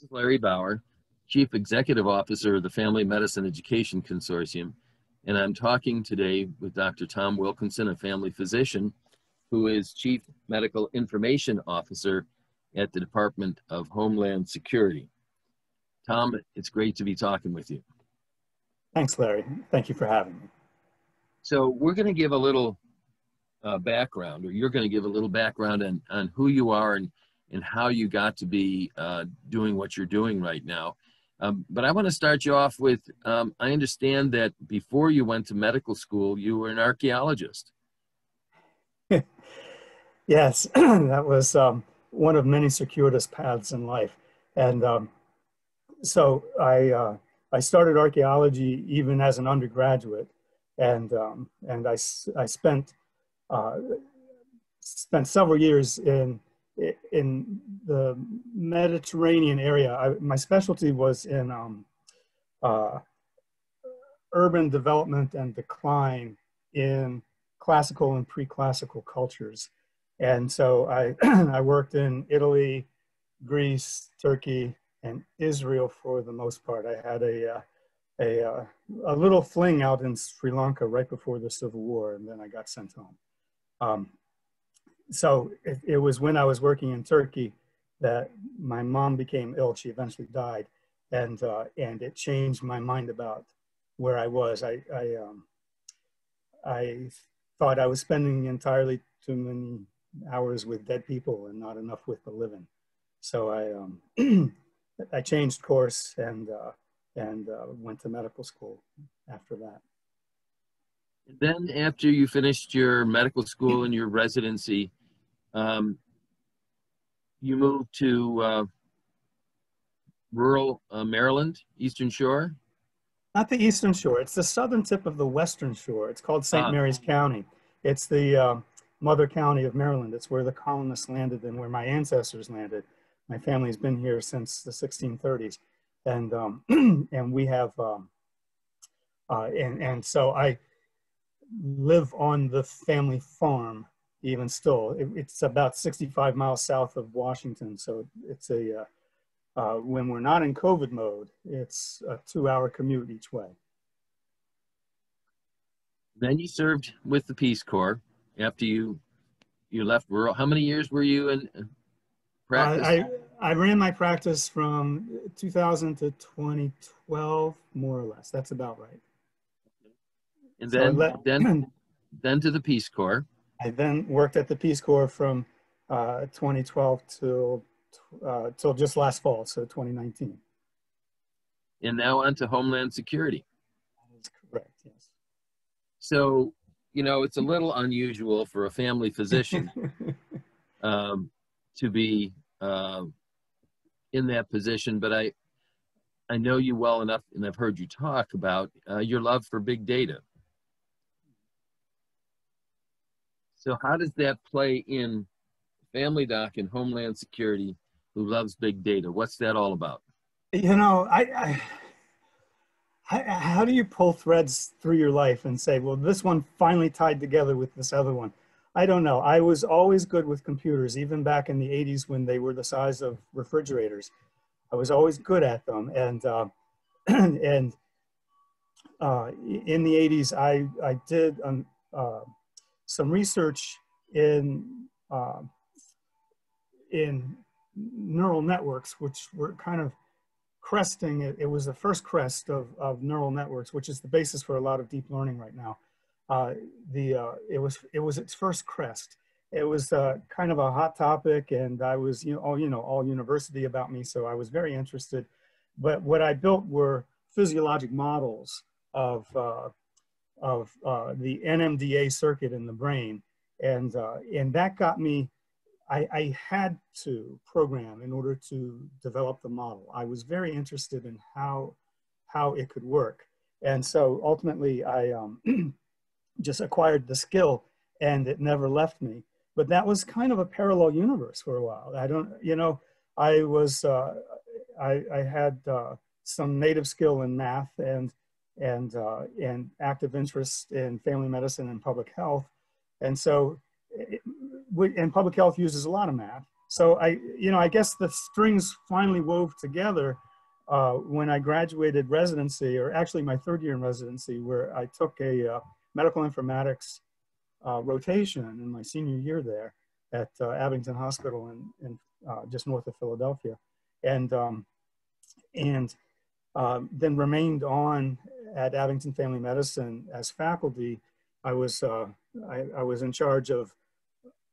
This is Larry Bauer, Chief Executive Officer of the Family Medicine Education Consortium, and I'm talking today with Dr. Tom Wilkinson, a family physician who is Chief Medical Information Officer at the Department of Homeland Security. Tom, it's great to be talking with you. Thanks, Larry. Thank you for having me. So we're going to give a little uh, background, or you're going to give a little background on, on who you are and, and how you got to be uh, doing what you're doing right now. Um, but I want to start you off with um, I understand that before you went to medical school, you were an archaeologist. yes, that was um, one of many circuitous paths in life. And um, so I, uh, I started archaeology even as an undergraduate. And, um, and I, I spent, uh, spent several years in in the Mediterranean area. I, my specialty was in um, uh, urban development and decline in classical and pre-classical cultures. And so I, I worked in Italy, Greece, Turkey, and Israel for the most part. I had a, uh, a, uh, a little fling out in Sri Lanka right before the Civil War, and then I got sent home. Um, so it, it, was when I was working in Turkey that my mom became ill. She eventually died, and uh, and it changed my mind about where I was. I I, um, I thought I was spending entirely too many hours with dead people and not enough with the living. So I um, I changed course and uh, and uh, went to medical school after that. Then, after you finished your medical school and your residency, um, you moved to uh, rural uh, Maryland, Eastern Shore? Not the Eastern Shore. It's the southern tip of the Western Shore. It's called St. Uh, Mary's County. It's the uh, mother county of Maryland. It's where the colonists landed and where my ancestors landed. My family's been here since the 1630s. And, um, and we have, um, uh, and, and so I live on the family farm even still. It, it's about 65 miles south of Washington. So it's a, uh, uh, when we're not in COVID mode, it's a two hour commute each way. Then you served with the Peace Corps after you you left rural. How many years were you in practice? I, I ran my practice from 2000 to 2012, more or less. That's about right. And then, so let, then, then to the Peace Corps. I then worked at the Peace Corps from uh, 2012 till uh, till just last fall, so 2019. And now on to Homeland Security. That is correct. Yes. So you know it's a little unusual for a family physician um, to be uh, in that position, but I I know you well enough, and I've heard you talk about uh, your love for big data. So how does that play in Family Doc and Homeland Security who loves big data? What's that all about? You know, I, I how, do you pull threads through your life and say, well, this one finally tied together with this other one? I don't know. I was always good with computers, even back in the 80s when they were the size of refrigerators. I was always good at them. And, uh, and uh, in the 80s, I, I did um, uh, some research in, uh, in neural networks, which were kind of cresting, it, it, was the first crest of, of neural networks, which is the basis for a lot of deep learning right now. Uh, the, uh, it, was, it was its first crest. It was uh, kind of a hot topic and I was, you know, all, you know, all university about me, so I was very interested. But what I built were physiologic models of uh, of uh, the NMDA circuit in the brain. And, uh, and that got me, I, I, had to program in order to develop the model. I was very interested in how, how it could work. And so ultimately I um, just acquired the skill and it never left me. But that was kind of a parallel universe for a while. I don't, you know, I was, uh, I, I had uh, some native skill in math and and, uh, and active interest in family medicine and public health. And so, it, and public health uses a lot of math. so I, you know, I guess the strings finally wove together uh, when I graduated residency, or actually my third year in residency, where I took a uh, medical informatics uh, rotation in my senior year there at uh, Abington Hospital in, in uh, just north of Philadelphia, and um, and um, then remained on at Abington Family Medicine as faculty. I was uh, I, I, was in charge of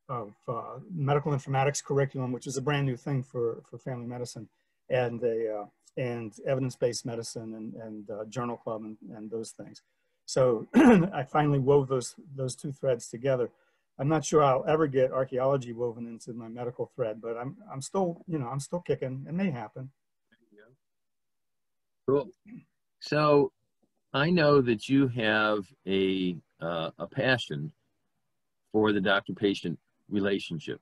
of uh, medical informatics curriculum, which is a brand new thing for, for family medicine, and uh, and evidence-based medicine and, and uh, journal club and, and those things. So I finally wove those, those two threads together. I'm not sure I'll ever get archaeology woven into my medical thread, but I'm, I'm still, you know, I'm still kicking. It may happen. Cool. So I know that you have a, uh, a passion for the doctor-patient relationship.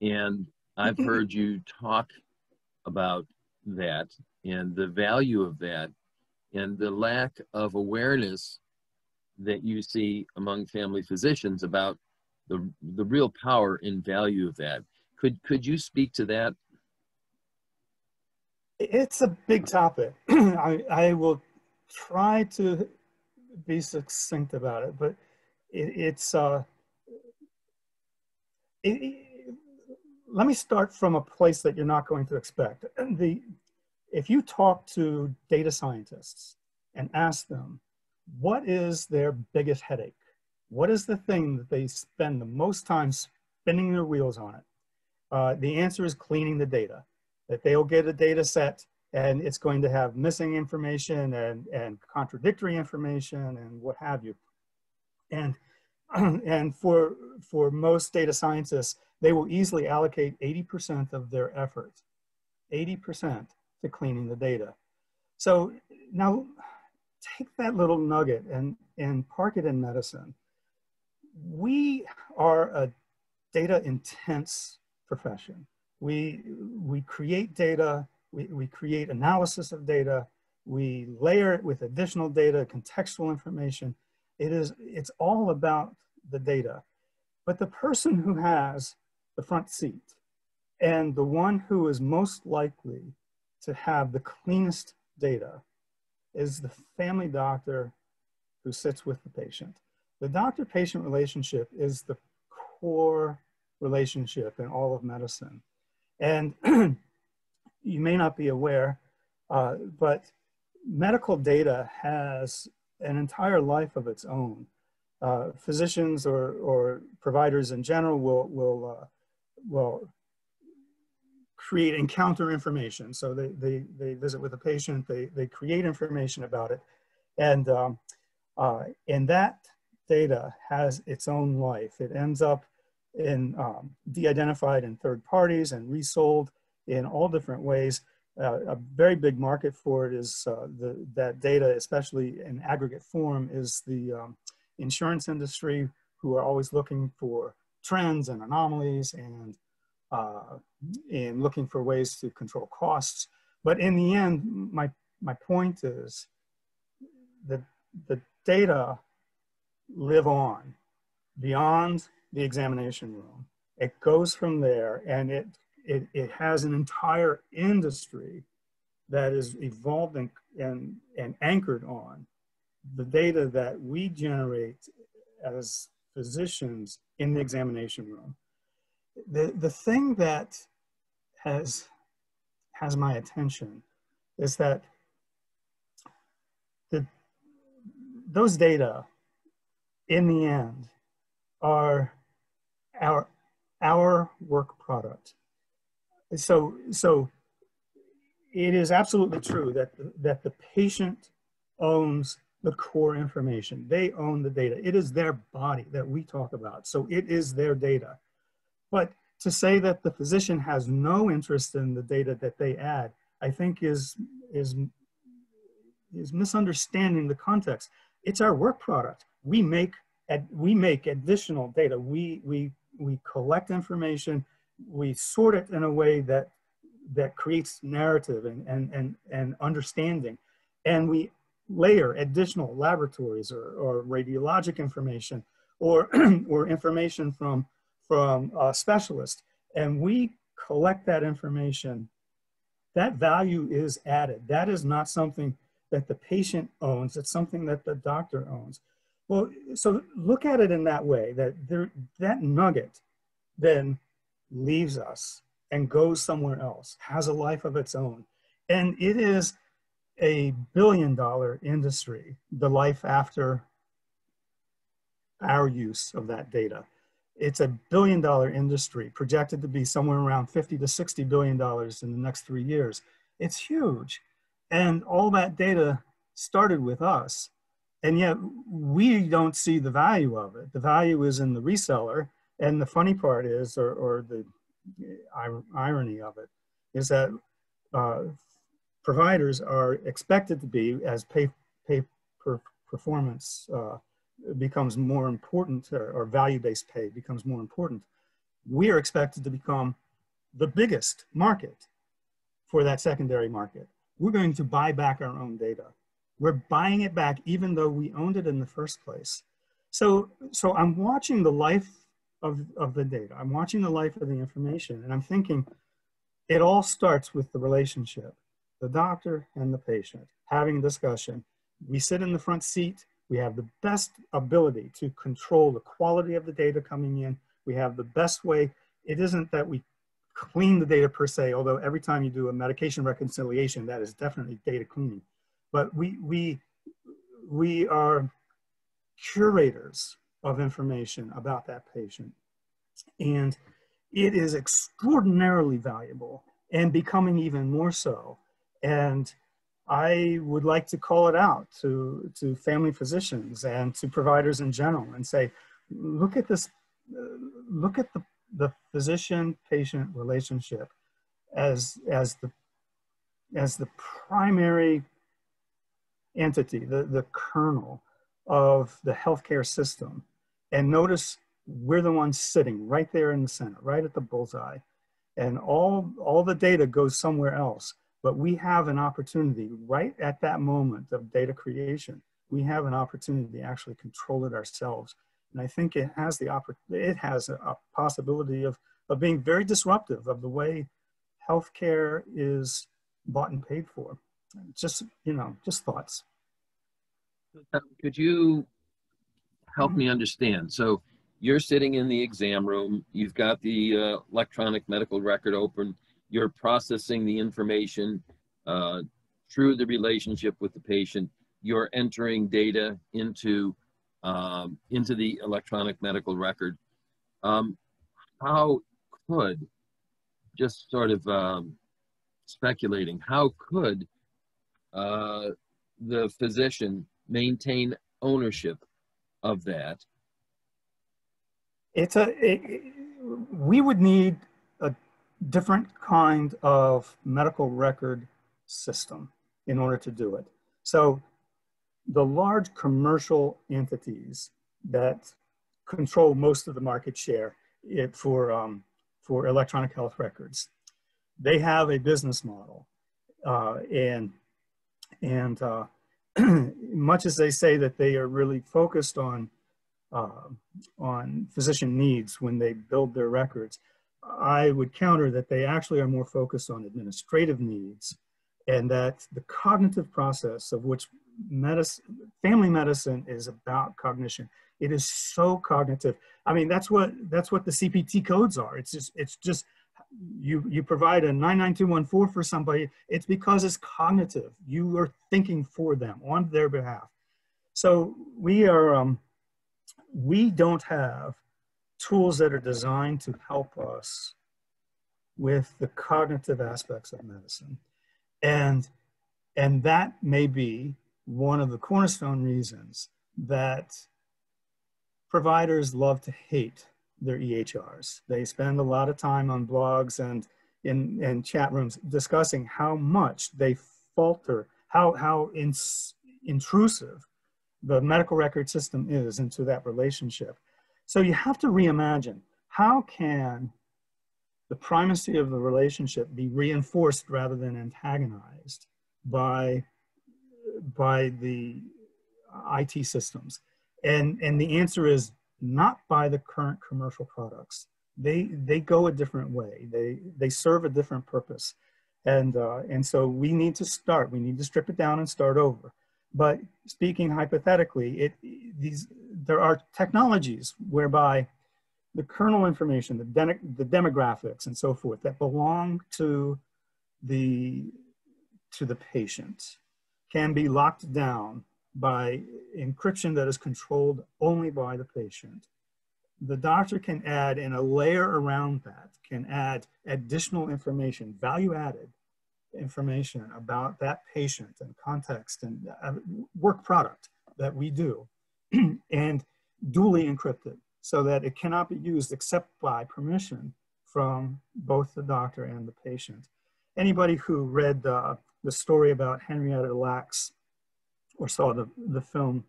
And I've mm-hmm. heard you talk about that and the value of that and the lack of awareness that you see among family physicians about the, the real power and value of that. Could, could you speak to that? It's a big topic. I, I will try to be succinct about it, but it, it's, uh, it, let me start from a place that you're not going to expect. The, if you talk to data scientists and ask them, what is their biggest headache? What is the thing that they spend the most time spinning their wheels on it? Uh, the answer is cleaning the data. That they'll get a data set and it's going to have missing information and, and contradictory information and what have you. And and for, for most data scientists, they will easily allocate 80% of their effort, 80% to cleaning the data. So now take that little nugget and, and park it in medicine. We are a data intense profession. We, we create data, we, we create analysis of data, we layer it with additional data, contextual information, it is, it's all about the data. But the person who has the front seat and the one who is most likely to have the cleanest data is the family doctor who sits with the patient. The doctor-patient relationship is the core relationship in all of medicine. And you may not be aware, uh, but medical data has an entire life of its own. Uh, physicians or, or providers in general will, will, uh, will create encounter information. So they, they, they visit with a patient, they, they create information about it. And, um, uh, and that data has its own life. It ends up in um, de-identified in third parties and resold in all different ways. Uh, a very big market for it is uh, the, that data, especially in aggregate form, is the um, insurance industry who are always looking for trends and anomalies and, uh, and looking for ways to control costs. But in the end, my, my point is that the data live on beyond the examination room. It goes from there and it it, it has an entire industry that is evolved and, and, and anchored on the data that we generate as physicians in the examination room. The, the thing that has, has my attention is that the, those data in the end are our, our work product so so it is absolutely true that the, that the patient owns the core information. They own the data. It is their body that we talk about. So it is their data. But to say that the physician has no interest in the data that they add, I think is is is misunderstanding the context. It's our work product. We make we make additional data. We we we collect information we sort it in a way that that creates narrative and, and, and, and understanding. And we layer additional laboratories or, or radiologic information or, or information from, from a specialists. and we collect that information, that value is added. That is not something that the patient owns, it's something that the doctor owns. Well, so look at it in that way that there, that nugget then leaves us and goes somewhere else, has a life of its own. And it is a billion dollar industry, the life after our use of that data. It's a billion dollar industry projected to be somewhere around 50 to 60 billion dollars in the next three years. It's huge. And all that data started with us. And yet we don't see the value of it. The value is in the reseller. And the funny part is, or, or the irony of it, is that uh, providers are expected to be, as pay, pay per performance uh, becomes more important, or, or value-based pay becomes more important, we are expected to become the biggest market for that secondary market. We're going to buy back our own data. We're buying it back even though we owned it in the first place. So, so I'm watching the life of, of the data. I'm watching the life of the information and I'm thinking it all starts with the relationship, the doctor and the patient having a discussion. We sit in the front seat. We have the best ability to control the quality of the data coming in. We have the best way. It isn't that we clean the data per se, although every time you do a medication reconciliation, that is definitely data cleaning but we, we, we are curators of information about that patient. And it is extraordinarily valuable and becoming even more so. And I would like to call it out to, to family physicians and to providers in general and say, look at this, uh, look at the, the physician-patient relationship as, as, the, as the primary entity, the, the kernel of the healthcare system. And notice we're the ones sitting right there in the center, right at the bullseye. And all, all the data goes somewhere else. But we have an opportunity right at that moment of data creation. We have an opportunity to actually control it ourselves. And I think it has the it has a, a possibility of, of being very disruptive of the way healthcare is bought and paid for just you know just thoughts could you help me understand. So you're sitting in the exam room you've got the uh, electronic medical record open you're processing the information uh, through the relationship with the patient you're entering data into um, into the electronic medical record. Um, how could just sort of um, speculating how could uh, the physician maintain ownership of that? It's a, it, we would need a different kind of medical record system in order to do it. So the large commercial entities that control most of the market share for, um, for electronic health records, they have a business model. Uh, and and uh, much as they say that they are really focused on uh, on physician needs when they build their records, I would counter that they actually are more focused on administrative needs and that the cognitive process of which medicine, family medicine is about cognition. It is so cognitive. I mean, that's what that's what the CPT codes are. It's just it's just you you provide a 99214 for somebody, it's because it's cognitive. You are thinking for them on their behalf. So we are um, we don't have tools that are designed to help us with the cognitive aspects of medicine. And and that may be one of the cornerstone reasons that providers love to hate their EHRs. They spend a lot of time on blogs and in, in chat rooms discussing how much they falter, how, how intrusive the medical record system is into that relationship. So you have to reimagine, how can the primacy of the relationship be reinforced rather than antagonized by, by the IT systems? And, and the answer is not by the current commercial products, they they go a different way. They they serve a different purpose, and uh, and so we need to start. We need to strip it down and start over. But speaking hypothetically, it these there are technologies whereby the kernel information, the, de the demographics, and so forth that belong to the to the patient can be locked down by encryption that is controlled only by the patient the doctor can add in a layer around that, can add additional information, value added information about that patient and context and uh, work product that we do and duly encrypted so that it cannot be used except by permission from both the doctor and the patient. Anybody who read the story about Henrietta Lacks or saw the, the film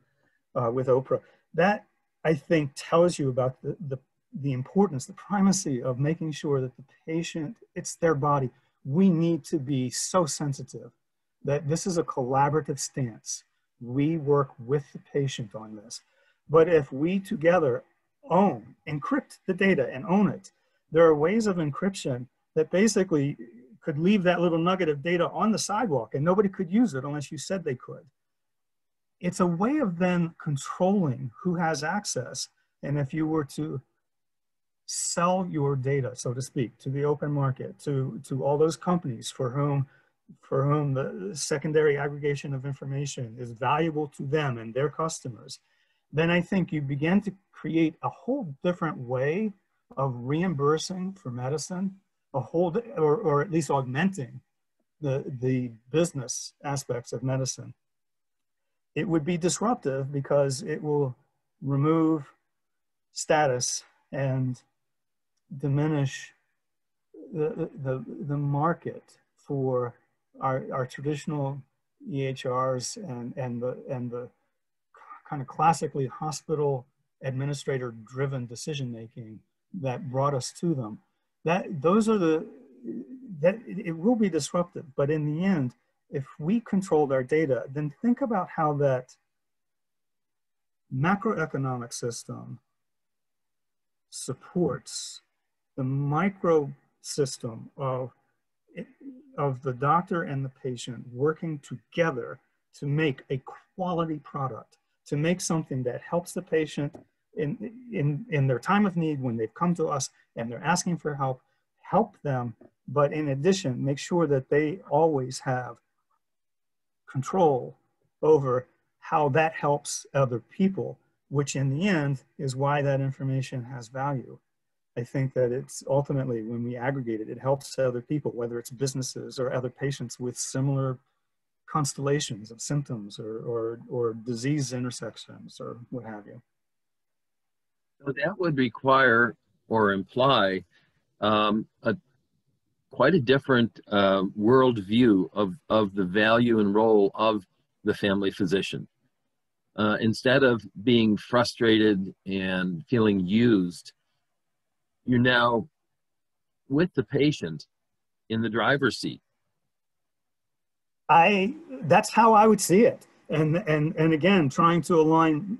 uh, with Oprah, that I think tells you about the, the, the importance, the primacy of making sure that the patient, it's their body. We need to be so sensitive that this is a collaborative stance. We work with the patient on this. But if we together own, encrypt the data and own it, there are ways of encryption that basically could leave that little nugget of data on the sidewalk and nobody could use it unless you said they could it's a way of then controlling who has access. And if you were to sell your data, so to speak, to the open market, to, to all those companies for whom, for whom the secondary aggregation of information is valuable to them and their customers, then I think you begin to create a whole different way of reimbursing for medicine, a whole, or, or at least augmenting the, the business aspects of medicine it would be disruptive because it will remove status and diminish the, the, the market for our, our traditional EHRs and, and, the, and the kind of classically hospital administrator driven decision making that brought us to them. That, those are the, that it will be disruptive, but in the end, if we controlled our data, then think about how that macroeconomic system supports the micro system of, of the doctor and the patient working together to make a quality product, to make something that helps the patient in, in, in their time of need when they've come to us and they're asking for help, help them, but in addition, make sure that they always have control over how that helps other people, which in the end is why that information has value. I think that it's ultimately when we aggregate it, it helps other people, whether it's businesses or other patients with similar constellations of symptoms or, or, or disease intersections or what have you. So that would require or imply um, a quite a different uh, worldview of, of the value and role of the family physician. Uh, instead of being frustrated and feeling used, you're now with the patient in the driver's seat. I that's how I would see it. And and and again, trying to align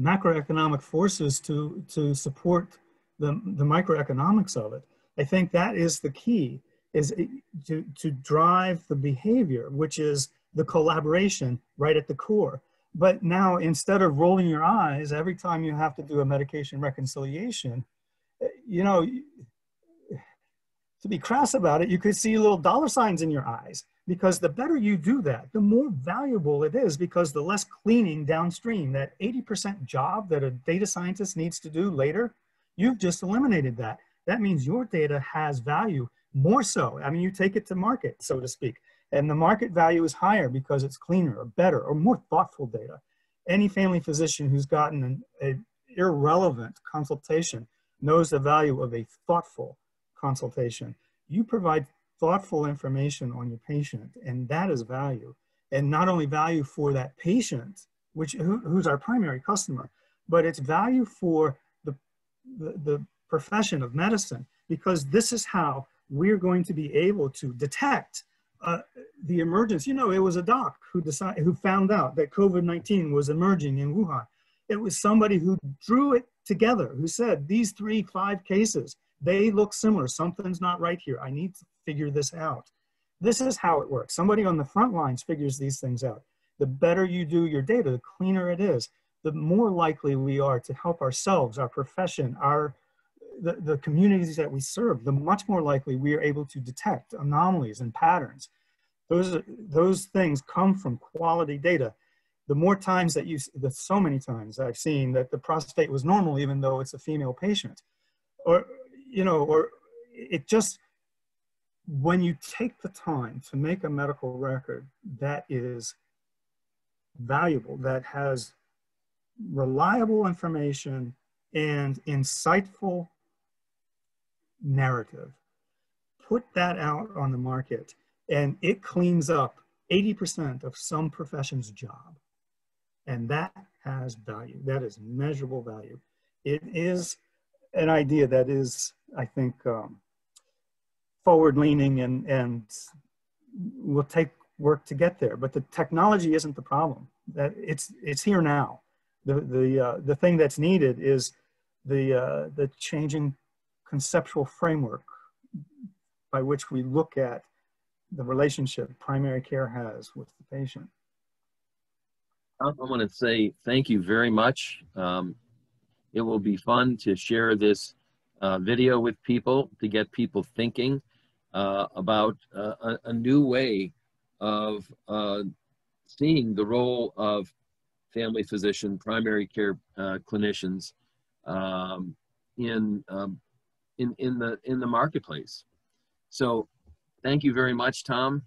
macroeconomic forces to to support the the microeconomics of it. I think that is the key is to, to drive the behavior, which is the collaboration right at the core. But now instead of rolling your eyes every time you have to do a medication reconciliation, you know, to be crass about it, you could see little dollar signs in your eyes because the better you do that, the more valuable it is because the less cleaning downstream, that 80% job that a data scientist needs to do later, you've just eliminated that. That means your data has value more so. I mean, you take it to market, so to speak, and the market value is higher because it's cleaner or better or more thoughtful data. Any family physician who's gotten an a irrelevant consultation knows the value of a thoughtful consultation. You provide thoughtful information on your patient, and that is value. And not only value for that patient, which who, who's our primary customer, but it's value for the, the, the profession of medicine because this is how we're going to be able to detect uh, the emergence. You know, it was a doc who decided, who found out that COVID-19 was emerging in Wuhan. It was somebody who drew it together, who said these three, five cases they look similar. Something's not right here. I need to figure this out. This is how it works. Somebody on the front lines figures these things out. The better you do your data, the cleaner it is, the more likely we are to help ourselves, our profession, our the, the communities that we serve, the much more likely we are able to detect anomalies and patterns. Those, those things come from quality data. The more times that you, the so many times I've seen that the prostate was normal even though it's a female patient. Or, you know, or it just, when you take the time to make a medical record that is valuable, that has reliable information and insightful narrative, put that out on the market and it cleans up 80% of some profession's job. And that has value. That is measurable value. It is an idea that is, I think, um, forward leaning and, and will take work to get there. But the technology isn't the problem. That it's, it's here now. The, the, uh, the thing that's needed is the, uh, the changing conceptual framework by which we look at the relationship primary care has with the patient. I want to say thank you very much. Um, it will be fun to share this uh, video with people to get people thinking uh, about uh, a, a, new way of uh, seeing the role of family physician, primary care uh, clinicians um, in um, in, in, the, in the marketplace. So thank you very much, Tom.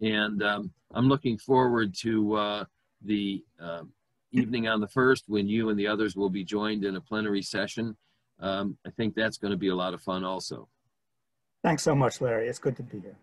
And um, I'm looking forward to uh, the uh, evening on the 1st when you and the others will be joined in a plenary session. Um, I think that's going to be a lot of fun also. Thanks so much, Larry. It's good to be here.